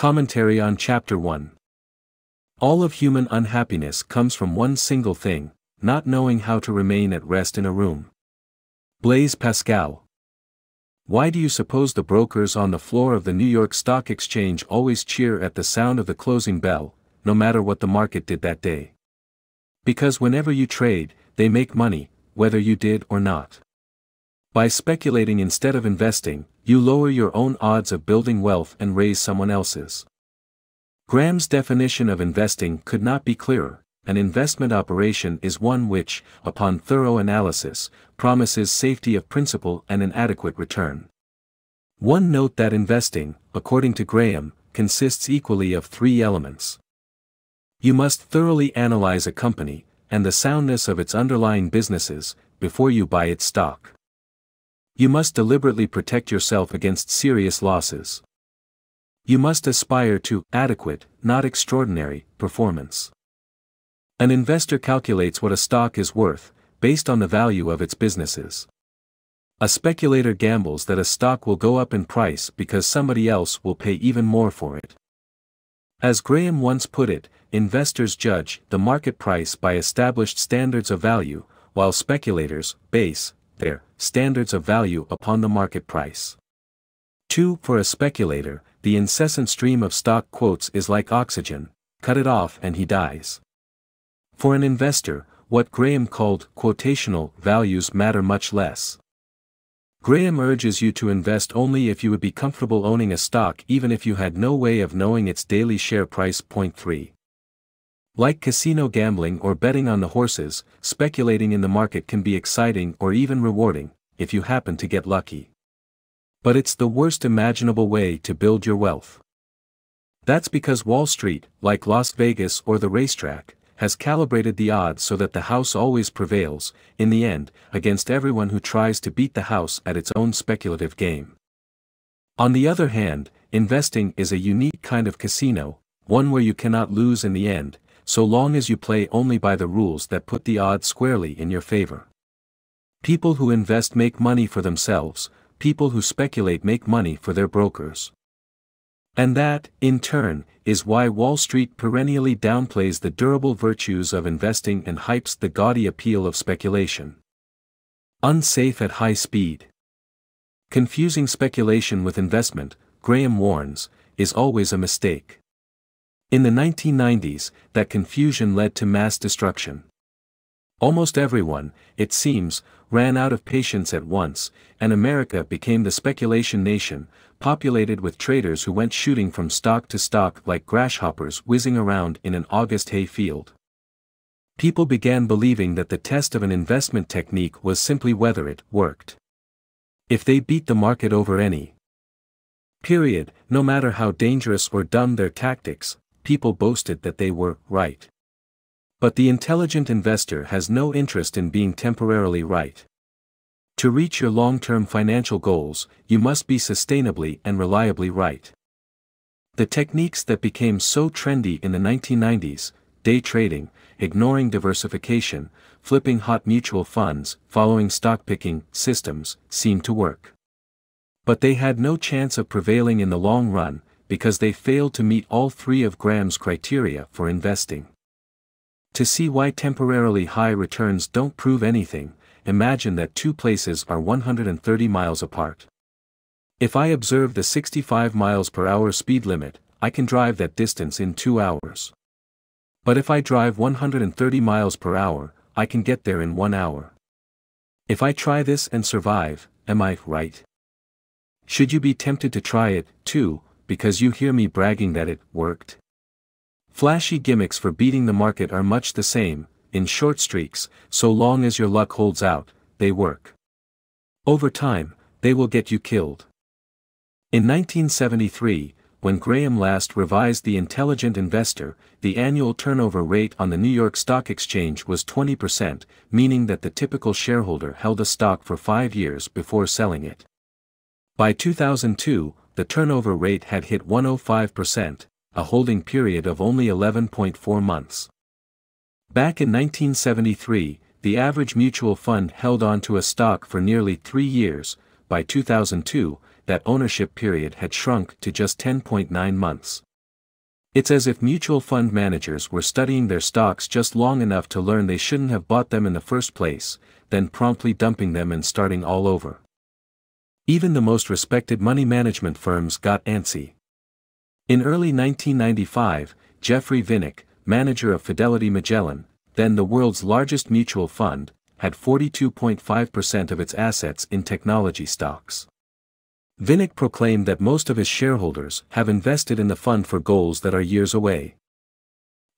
Commentary on Chapter 1 All of human unhappiness comes from one single thing, not knowing how to remain at rest in a room. Blaise Pascal Why do you suppose the brokers on the floor of the New York Stock Exchange always cheer at the sound of the closing bell, no matter what the market did that day? Because whenever you trade, they make money, whether you did or not. By speculating instead of investing, you lower your own odds of building wealth and raise someone else's. Graham's definition of investing could not be clearer. An investment operation is one which, upon thorough analysis, promises safety of principal and an adequate return. One note that investing, according to Graham, consists equally of three elements. You must thoroughly analyze a company, and the soundness of its underlying businesses, before you buy its stock. You must deliberately protect yourself against serious losses. You must aspire to adequate, not extraordinary, performance. An investor calculates what a stock is worth, based on the value of its businesses. A speculator gambles that a stock will go up in price because somebody else will pay even more for it. As Graham once put it, investors judge the market price by established standards of value, while speculators base their standards of value upon the market price. 2. For a speculator, the incessant stream of stock quotes is like oxygen, cut it off and he dies. For an investor, what Graham called quotational values matter much less. Graham urges you to invest only if you would be comfortable owning a stock even if you had no way of knowing its daily share price. Point 3. Like casino gambling or betting on the horses, speculating in the market can be exciting or even rewarding, if you happen to get lucky. But it's the worst imaginable way to build your wealth. That's because Wall Street, like Las Vegas or the racetrack, has calibrated the odds so that the house always prevails, in the end, against everyone who tries to beat the house at its own speculative game. On the other hand, investing is a unique kind of casino, one where you cannot lose in the end, so long as you play only by the rules that put the odds squarely in your favor. People who invest make money for themselves, people who speculate make money for their brokers. And that, in turn, is why Wall Street perennially downplays the durable virtues of investing and hypes the gaudy appeal of speculation. Unsafe at high speed. Confusing speculation with investment, Graham warns, is always a mistake. In the 1990s, that confusion led to mass destruction. Almost everyone, it seems, ran out of patience at once, and America became the speculation nation, populated with traders who went shooting from stock to stock like grasshoppers whizzing around in an August hay field. People began believing that the test of an investment technique was simply whether it worked. If they beat the market over any period, no matter how dangerous or dumb their tactics, people boasted that they were right. But the intelligent investor has no interest in being temporarily right. To reach your long-term financial goals, you must be sustainably and reliably right. The techniques that became so trendy in the 1990s, day trading, ignoring diversification, flipping hot mutual funds, following stock picking systems, seemed to work. But they had no chance of prevailing in the long run, because they failed to meet all three of Graham's criteria for investing. To see why temporarily high returns don't prove anything, imagine that two places are 130 miles apart. If I observe the 65 miles per hour speed limit, I can drive that distance in two hours. But if I drive 130 miles per hour, I can get there in one hour. If I try this and survive, am I right? Should you be tempted to try it, too, because you hear me bragging that it worked? Flashy gimmicks for beating the market are much the same, in short streaks, so long as your luck holds out, they work. Over time, they will get you killed. In 1973, when Graham last revised The Intelligent Investor, the annual turnover rate on the New York Stock Exchange was 20%, meaning that the typical shareholder held a stock for five years before selling it. By 2002, the turnover rate had hit 105%, a holding period of only 11.4 months. Back in 1973, the average mutual fund held on to a stock for nearly three years, by 2002, that ownership period had shrunk to just 10.9 months. It's as if mutual fund managers were studying their stocks just long enough to learn they shouldn't have bought them in the first place, then promptly dumping them and starting all over. Even the most respected money management firms got antsy. In early 1995, Jeffrey Vinik, manager of Fidelity Magellan, then the world's largest mutual fund, had 42.5% of its assets in technology stocks. Vinik proclaimed that most of his shareholders have invested in the fund for goals that are years away.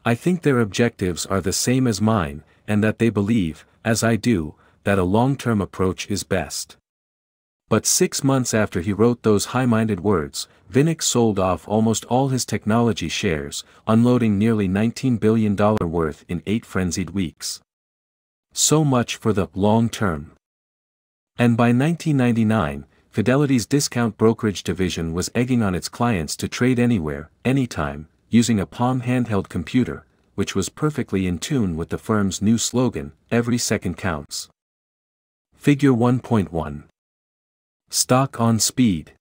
I think their objectives are the same as mine, and that they believe, as I do, that a long-term approach is best. But six months after he wrote those high-minded words, Vinik sold off almost all his technology shares, unloading nearly $19 billion worth in eight frenzied weeks. So much for the long term. And by 1999, Fidelity's discount brokerage division was egging on its clients to trade anywhere, anytime, using a Palm handheld computer, which was perfectly in tune with the firm's new slogan, Every Second Counts. Figure 1.1 Stock on Speed.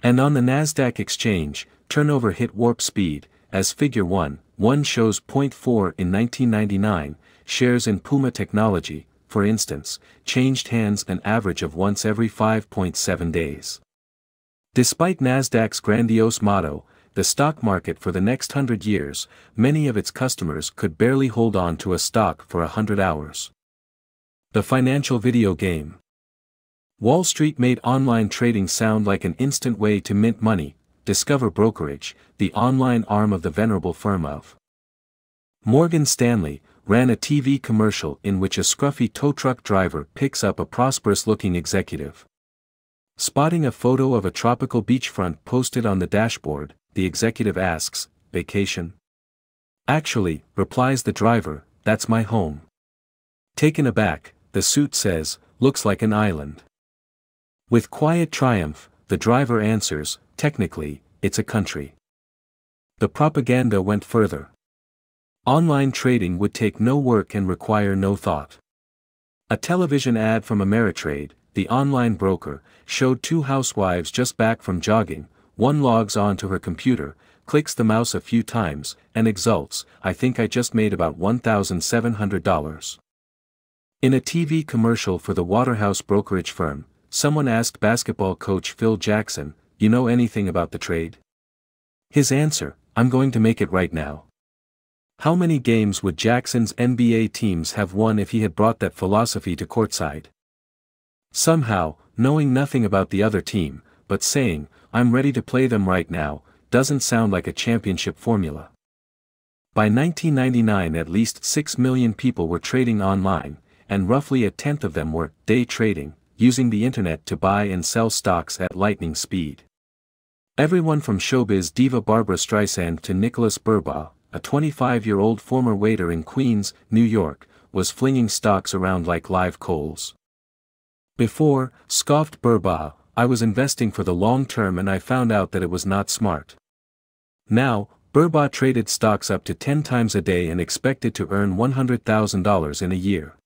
And on the NASDAQ exchange, turnover hit warp speed, as Figure 1, 1 shows 0.4 in 1999, shares in Puma Technology, for instance, changed hands an average of once every 5.7 days. Despite Nasdaq's grandiose motto, the stock market for the next hundred years, many of its customers could barely hold on to a stock for a hundred hours. The financial video game. Wall Street made online trading sound like an instant way to mint money, Discover Brokerage, the online arm of the venerable firm of Morgan Stanley, ran a TV commercial in which a scruffy tow truck driver picks up a prosperous-looking executive. Spotting a photo of a tropical beachfront posted on the dashboard, the executive asks, vacation? Actually, replies the driver, that's my home. Taken aback, the suit says, looks like an island. With quiet triumph, the driver answers, technically, it's a country. The propaganda went further. Online trading would take no work and require no thought. A television ad from Ameritrade, the online broker, showed two housewives just back from jogging, one logs on to her computer, clicks the mouse a few times, and exults, I think I just made about $1,700. In a TV commercial for the Waterhouse brokerage firm, someone asked basketball coach Phil Jackson, you know anything about the trade? His answer, I'm going to make it right now. How many games would Jackson's NBA teams have won if he had brought that philosophy to courtside? Somehow, knowing nothing about the other team, but saying, I'm ready to play them right now, doesn't sound like a championship formula. By 1999 at least 6 million people were trading online, and roughly a tenth of them were day trading, using the internet to buy and sell stocks at lightning speed. Everyone from showbiz diva Barbara Streisand to Nicholas Burbaugh, a 25-year-old former waiter in Queens, New York, was flinging stocks around like live coals. Before, scoffed Burbaugh, I was investing for the long term and I found out that it was not smart. Now, Burbaugh traded stocks up to 10 times a day and expected to earn $100,000 in a year.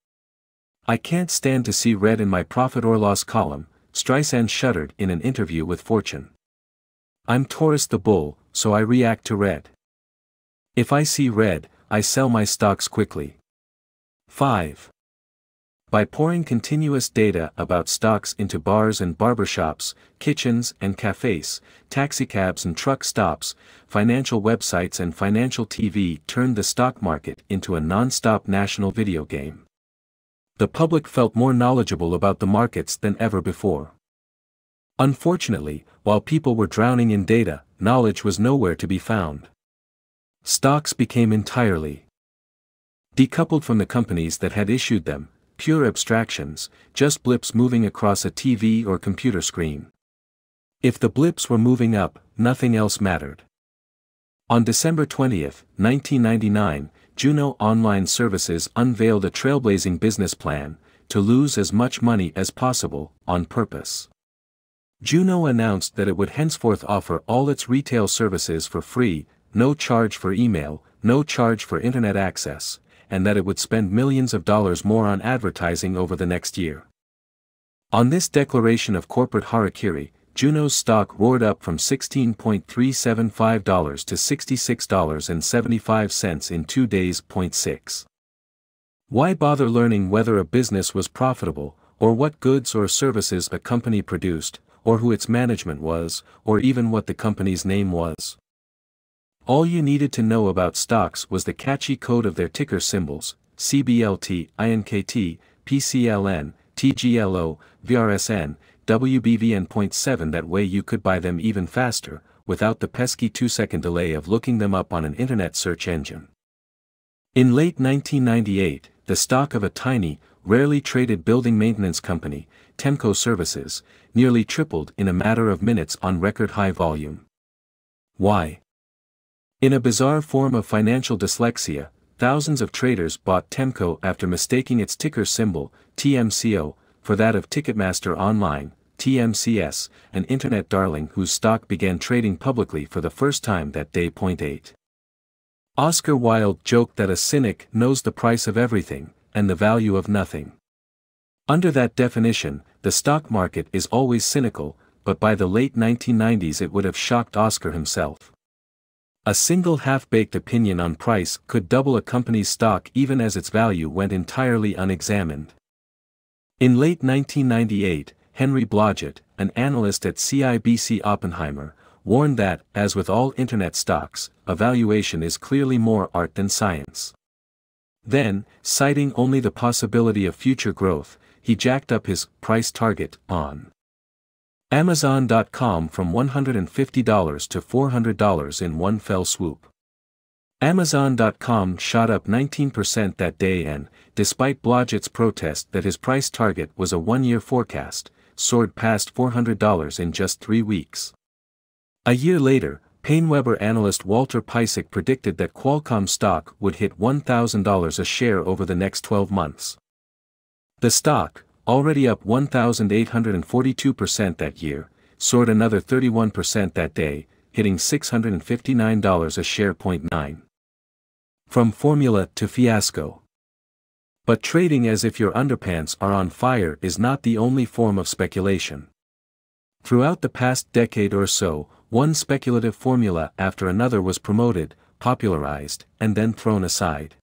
I can't stand to see red in my profit or loss column, Streisand shuddered in an interview with Fortune. I'm Taurus the bull, so I react to red. If I see red, I sell my stocks quickly. 5. By pouring continuous data about stocks into bars and barbershops, kitchens and cafes, taxicabs and truck stops, financial websites and financial TV turned the stock market into a non-stop national video game. The public felt more knowledgeable about the markets than ever before. Unfortunately, while people were drowning in data, knowledge was nowhere to be found. Stocks became entirely decoupled from the companies that had issued them, pure abstractions, just blips moving across a TV or computer screen. If the blips were moving up, nothing else mattered. On December 20, 1999, Juno Online Services unveiled a trailblazing business plan, to lose as much money as possible, on purpose. Juno announced that it would henceforth offer all its retail services for free, no charge for email, no charge for internet access, and that it would spend millions of dollars more on advertising over the next year. On this declaration of corporate harakiri, Juno's stock roared up from $16.375 to $66.75 in two days. 6. Why bother learning whether a business was profitable, or what goods or services a company produced, or who its management was, or even what the company's name was? All you needed to know about stocks was the catchy code of their ticker symbols, CBLT, INKT, PCLN, TGLO, VRSN, WBVN.7 that way you could buy them even faster, without the pesky 2-second delay of looking them up on an internet search engine. In late 1998, the stock of a tiny, rarely traded building maintenance company, Temco Services, nearly tripled in a matter of minutes on record high volume. Why? In a bizarre form of financial dyslexia, thousands of traders bought Temco after mistaking its ticker symbol, TMCO, for that of Ticketmaster Online, TMCS, an internet darling whose stock began trading publicly for the first time that day. 8. Oscar Wilde joked that a cynic knows the price of everything, and the value of nothing. Under that definition, the stock market is always cynical, but by the late 1990s it would have shocked Oscar himself. A single half-baked opinion on price could double a company's stock even as its value went entirely unexamined. In late 1998, Henry Blodget, an analyst at CIBC Oppenheimer, warned that, as with all internet stocks, evaluation is clearly more art than science. Then, citing only the possibility of future growth, he jacked up his price target on Amazon.com from $150 to $400 in one fell swoop. Amazon.com shot up 19% that day and, despite Blodget's protest that his price target was a one-year forecast, soared past $400 in just three weeks. A year later, PaineWebber analyst Walter Piecyk predicted that Qualcomm stock would hit $1,000 a share over the next 12 months. The stock, already up 1,842% that year, soared another 31% that day, hitting $659 a share. 9. From formula to fiasco. But trading as if your underpants are on fire is not the only form of speculation. Throughout the past decade or so, one speculative formula after another was promoted, popularized, and then thrown aside.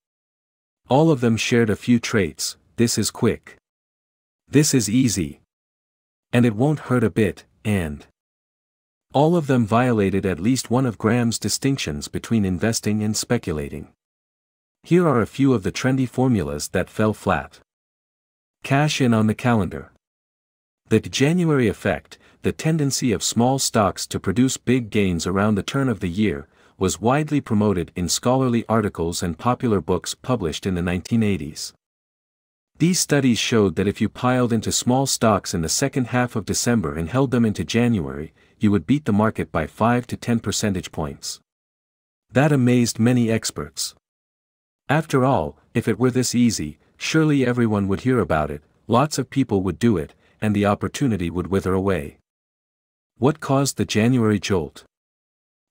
All of them shared a few traits, this is quick. This is easy. And it won't hurt a bit, and. All of them violated at least one of Graham's distinctions between investing and speculating. Here are a few of the trendy formulas that fell flat. Cash in on the calendar. The January effect, the tendency of small stocks to produce big gains around the turn of the year, was widely promoted in scholarly articles and popular books published in the 1980s. These studies showed that if you piled into small stocks in the second half of December and held them into January, you would beat the market by 5 to 10 percentage points. That amazed many experts. After all, if it were this easy, surely everyone would hear about it, lots of people would do it, and the opportunity would wither away. What caused the January jolt?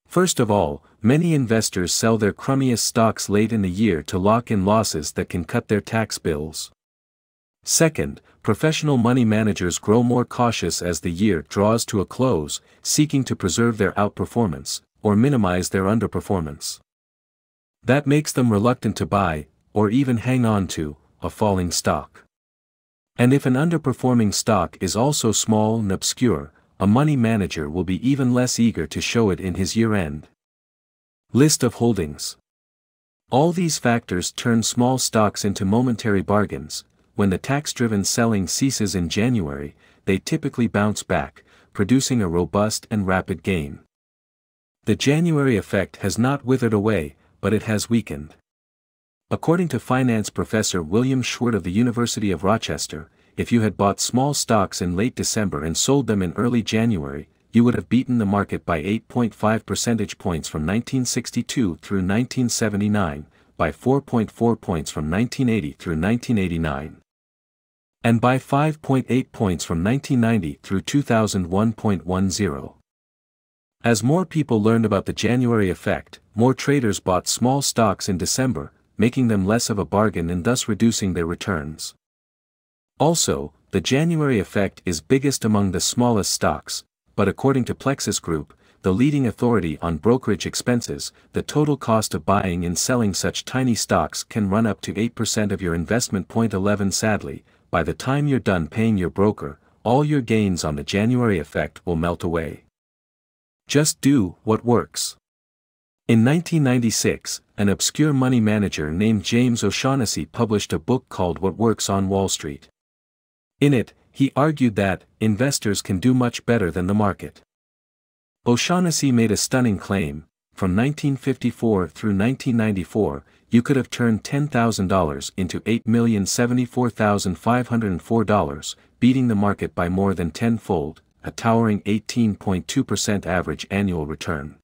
First of all, many investors sell their crummiest stocks late in the year to lock in losses that can cut their tax bills. Second, professional money managers grow more cautious as the year draws to a close, seeking to preserve their outperformance, or minimize their underperformance. That makes them reluctant to buy, or even hang on to, a falling stock. And if an underperforming stock is also small and obscure, a money manager will be even less eager to show it in his year-end. List of holdings. All these factors turn small stocks into momentary bargains. When the tax-driven selling ceases in January, they typically bounce back, producing a robust and rapid gain. The January effect has not withered away, but it has weakened. According to finance professor William Schwert of the University of Rochester, if you had bought small stocks in late December and sold them in early January, you would have beaten the market by 8.5 percentage points from 1962 through 1979, by 4.4 points from 1980 through 1989, and by 5.8 points from 1990 through 2001.10. As more people learned about the January effect, more traders bought small stocks in December, making them less of a bargain and thus reducing their returns. Also, the January effect is biggest among the smallest stocks, but according to Plexus Group, the leading authority on brokerage expenses, the total cost of buying and selling such tiny stocks can run up to 8% of your investment. Point 11 Sadly, by the time you're done paying your broker, all your gains on the January effect will melt away. Just do what works. In 1996, an obscure money manager named James O'Shaughnessy published a book called What Works on Wall Street. In it, he argued that investors can do much better than the market. O'Shaughnessy made a stunning claim from 1954 through 1994, you could have turned $10,000 into $8,074,504, beating the market by more than tenfold, a towering 18.2% average annual return.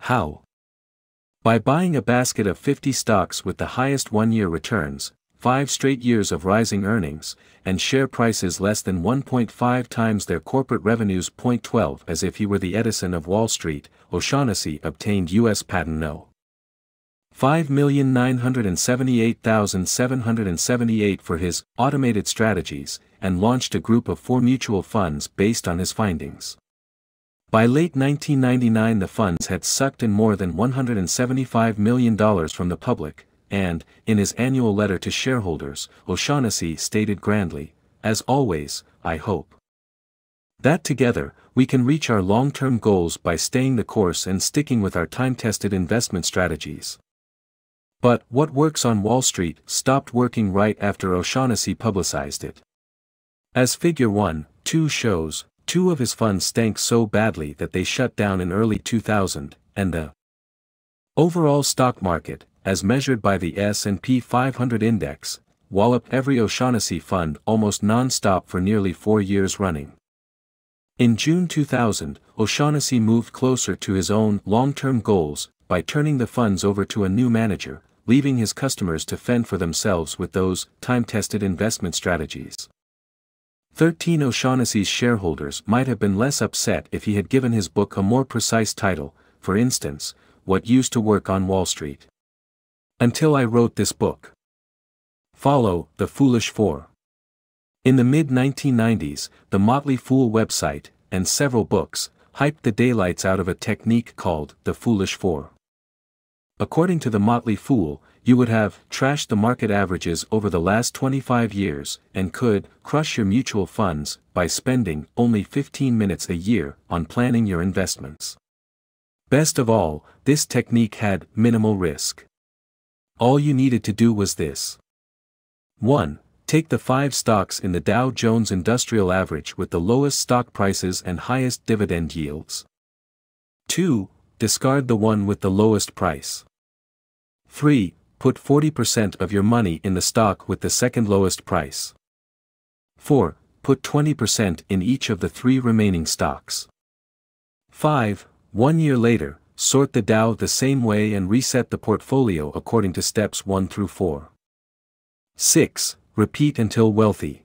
How? By buying a basket of 50 stocks with the highest one-year returns, five straight years of rising earnings, and share prices less than 1.5 times their corporate revenues. 12 As if he were the Edison of Wall Street, O'Shaughnessy obtained U.S. Patent No. 5,978,778 for his automated strategies, and launched a group of four mutual funds based on his findings. By late 1999 the funds had sucked in more than $175 million from the public, and, in his annual letter to shareholders, O'Shaughnessy stated grandly, as always, I hope that together, we can reach our long-term goals by staying the course and sticking with our time-tested investment strategies. But what works on Wall Street stopped working right after O'Shaughnessy publicized it. As Figure 1, 2 shows, two of his funds stank so badly that they shut down in early 2000, and the overall stock market, as measured by the S&P 500 index, walloped every O'Shaughnessy fund almost non-stop for nearly four years running. In June 2000, O'Shaughnessy moved closer to his own long-term goals by turning the funds over to a new manager, leaving his customers to fend for themselves with those time-tested investment strategies. 13 O'Shaughnessy's shareholders might have been less upset if he had given his book a more precise title, for instance, What Used to Work on Wall Street. Until I wrote this book. Follow The Foolish Four. In the mid 1990s, the Motley Fool website, and several books, hyped the daylights out of a technique called the Foolish Four. According to the Motley Fool, you would have trashed the market averages over the last 25 years and could crush your mutual funds by spending only 15 minutes a year on planning your investments. Best of all, this technique had minimal risk. All you needed to do was this. 1. Take the 5 stocks in the Dow Jones Industrial Average with the lowest stock prices and highest dividend yields. 2. Discard the one with the lowest price. 3. Put 40% of your money in the stock with the second lowest price. 4. Put 20% in each of the three remaining stocks. 5. One year later, sort the Dow the same way and reset the portfolio according to steps 1 through 4. 6. Repeat until wealthy.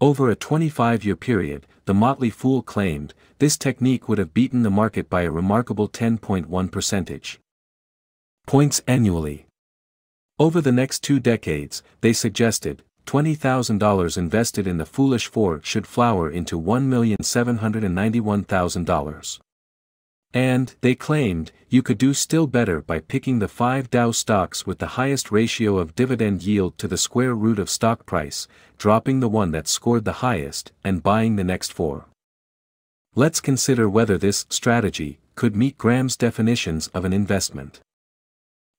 Over a 25-year period, the Motley Fool claimed, this technique would have beaten the market by a remarkable 10.1 percentage points annually. Over the next two decades, they suggested, $20,000 invested in the Foolish Four should flower into $1,791,000. And, they claimed, you could do still better by picking the five Dow stocks with the highest ratio of dividend yield to the square root of stock price, dropping the one that scored the highest, and buying the next four. Let's consider whether this strategy could meet Graham's definitions of an investment.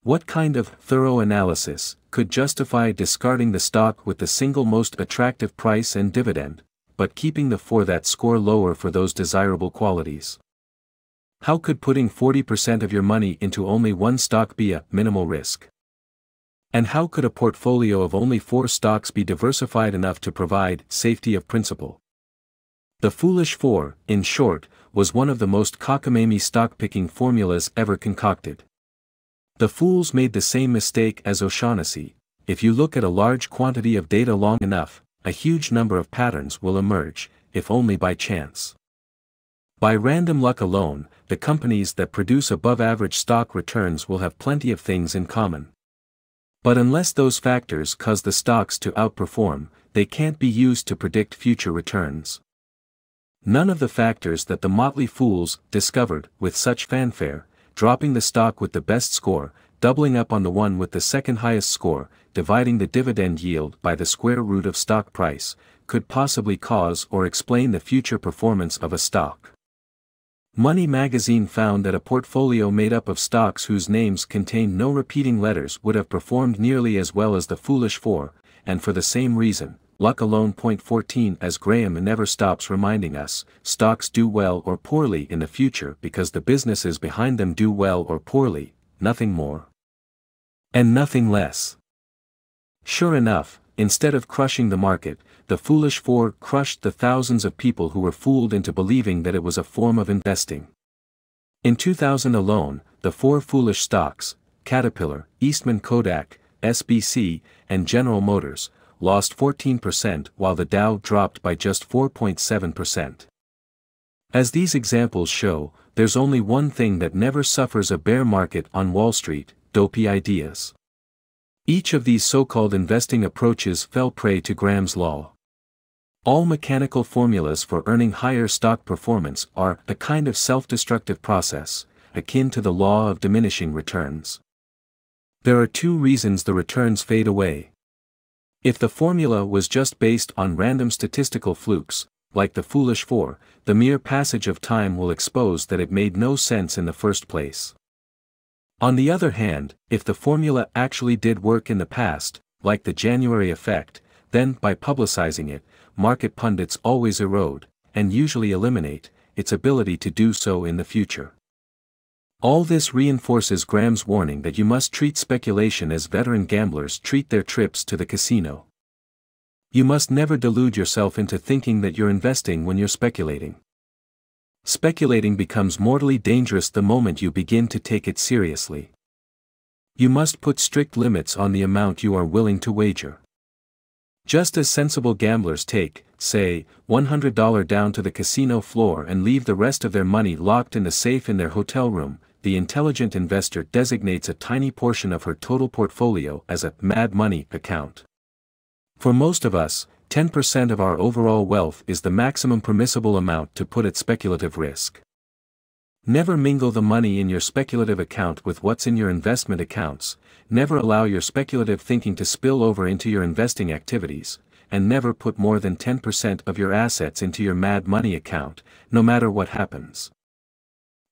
What kind of thorough analysis could justify discarding the stock with the single most attractive price and dividend, but keeping the four that score lower for those desirable qualities? How could putting 40% of your money into only one stock be a minimal risk? And how could a portfolio of only four stocks be diversified enough to provide safety of principal? The Foolish Four, in short, was one of the most cockamamie stock-picking formulas ever concocted. The fools made the same mistake as O'Shaughnessy. If you look at a large quantity of data long enough, a huge number of patterns will emerge, if only by chance. By random luck alone, the companies that produce above average stock returns will have plenty of things in common. But unless those factors cause the stocks to outperform, they can't be used to predict future returns. None of the factors that the motley fools discovered with such fanfare, dropping the stock with the best score, doubling up on the one with the second highest score, dividing the dividend yield by the square root of stock price, could possibly cause or explain the future performance of a stock. Money magazine found that a portfolio made up of stocks whose names contained no repeating letters would have performed nearly as well as the foolish four, and for the same reason, luck alone. Point 14 As Graham never stops reminding us, stocks do well or poorly in the future because the businesses behind them do well or poorly, nothing more. And nothing less. Sure enough, instead of crushing the market, the foolish four crushed the thousands of people who were fooled into believing that it was a form of investing. In 2000 alone, the four foolish stocks, Caterpillar, Eastman Kodak, SBC, and General Motors, lost 14% while the Dow dropped by just 4.7%. As these examples show, there's only one thing that never suffers a bear market on Wall Street, dopey ideas. Each of these so-called investing approaches fell prey to Graham's law. All mechanical formulas for earning higher stock performance are a kind of self-destructive process, akin to the law of diminishing returns. There are two reasons the returns fade away. If the formula was just based on random statistical flukes, like the foolish four, the mere passage of time will expose that it made no sense in the first place. On the other hand, if the formula actually did work in the past, like the January effect, then by publicizing it, market pundits always erode, and usually eliminate, its ability to do so in the future. All this reinforces Graham's warning that you must treat speculation as veteran gamblers treat their trips to the casino. You must never delude yourself into thinking that you're investing when you're speculating. Speculating becomes mortally dangerous the moment you begin to take it seriously. You must put strict limits on the amount you are willing to wager. Just as sensible gamblers take, say, $100 down to the casino floor and leave the rest of their money locked in the safe in their hotel room, the intelligent investor designates a tiny portion of her total portfolio as a mad money account. For most of us, 10% of our overall wealth is the maximum permissible amount to put at speculative risk. Never mingle the money in your speculative account with what's in your investment accounts, never allow your speculative thinking to spill over into your investing activities, and never put more than 10% of your assets into your mad money account, no matter what happens.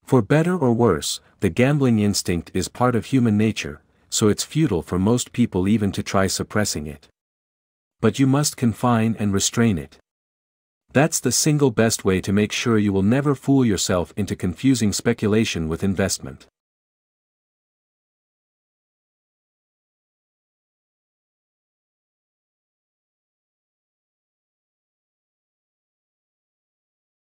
For better or worse, the gambling instinct is part of human nature, so it's futile for most people even to try suppressing it. But you must confine and restrain it. That's the single best way to make sure you will never fool yourself into confusing speculation with investment.